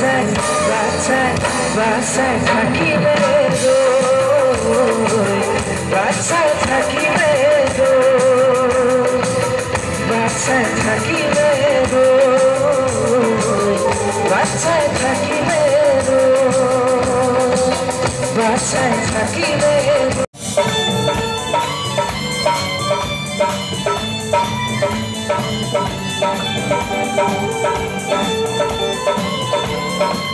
sen, ben sen, ben sen takime doy Ben sen takime doy Ben sen takime doy Ben sen takime doy Ben sen takime doy Thank you. Thank you.